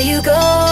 Anywhere you go,